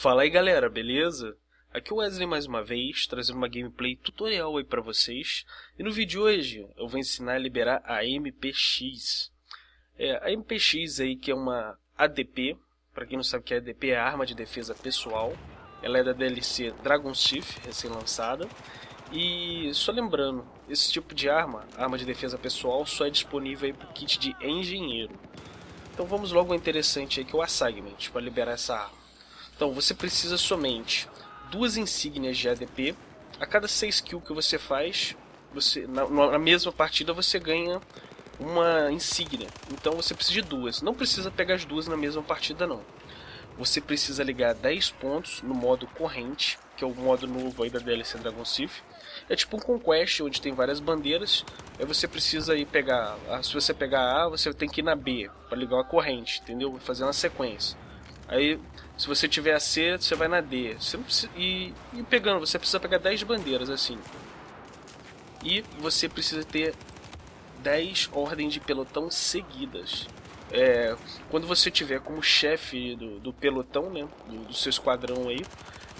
Fala aí galera, beleza? Aqui é o Wesley mais uma vez, trazendo uma gameplay tutorial aí pra vocês. E no vídeo de hoje eu vou ensinar a liberar a MPX. É, a MPX aí que é uma ADP, pra quem não sabe o que é ADP, é Arma de Defesa Pessoal. Ela é da DLC Dragon Chief, recém-lançada. E só lembrando, esse tipo de arma, arma de defesa pessoal, só é disponível aí pro kit de engenheiro. Então vamos logo ao interessante aí que é o assignment, para liberar essa arma. Então você precisa somente duas insígnias de ADP. A cada 6 kills que você faz, você na, na, mesma partida você ganha uma insígnia. Então você precisa de duas. Não precisa pegar as duas na mesma partida não. Você precisa ligar 10 pontos no modo corrente, que é o modo novo aí da DLC Dragon Sith. É tipo um conquest onde tem várias bandeiras. Aí você precisa ir pegar. Se você pegar A, você tem que ir na B para ligar uma corrente, entendeu? Fazer uma sequência. Aí, se você tiver a C, você vai na D. Precisa, e, e pegando, você precisa pegar 10 bandeiras assim. E você precisa ter 10 ordens de pelotão seguidas. É, quando você tiver como chefe do, do pelotão, né, do, do seu esquadrão aí,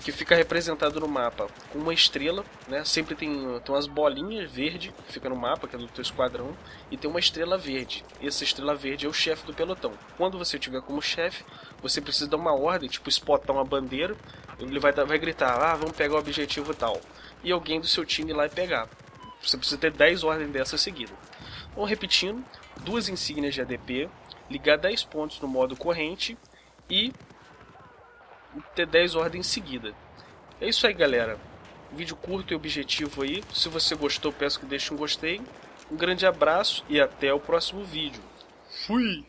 que fica representado no mapa com uma estrela, né? Sempre tem, tem umas bolinhas verde que fica no mapa, que é do teu esquadrão, e tem uma estrela verde. Essa estrela verde é o chefe do pelotão. Quando você tiver como chefe, você precisa dar uma ordem, tipo spotar uma bandeira, ele vai, vai gritar, ah, vamos pegar o objetivo tal. E alguém do seu time ir lá e pegar. Você precisa ter 10 ordens dessas seguidas. Então, repetindo, duas insígnias de ADP, ligar 10 pontos no modo corrente e ter 10 ordens seguidas. É isso aí, galera. Vídeo curto e objetivo aí. Se você gostou, peço que deixe um gostei. Um grande abraço e até o próximo vídeo. Fui!